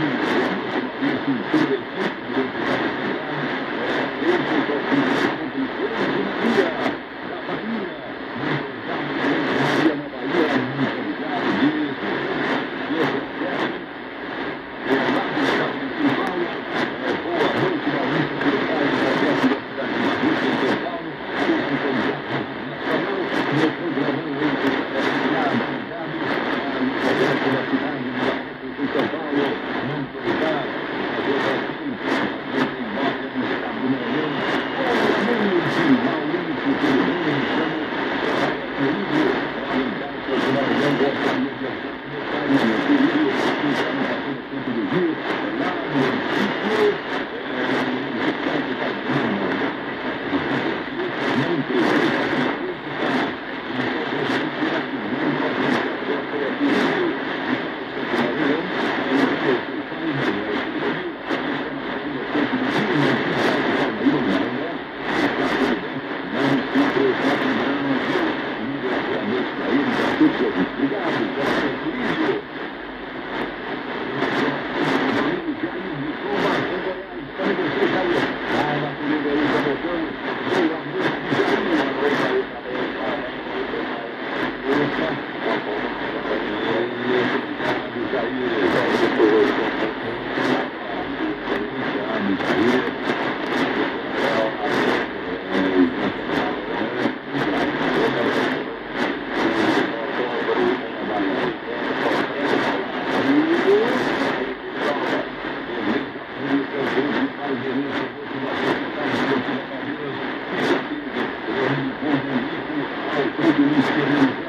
Mm-hmm. Jair, Tudo isso que ele